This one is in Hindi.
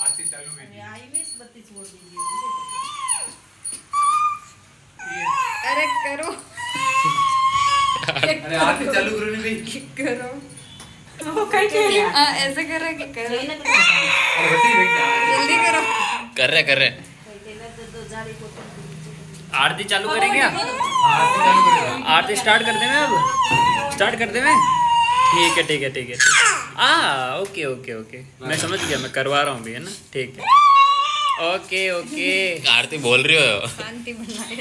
आरती चालू। अरे करो. अरे आरती चालू करो नहीं भाई. करो. वो कहीं के हाँ? ऐसे कर रहा कि करो. जल्दी करो. कर. रहे कर रहे. आरती चालू करेंगे? आप आरती चालू करेगा. आरती स्टार्ट कर दे मैं अब? स्टार्ट कर दे मैं? ठीक है ठीक है ठीक है आ ओके ओके ओके। मैं समझ गया मैं करवा रहा हूँ भी है ना? ठीक है। Okay okay. आरती बोल रही हो? शांति बनाए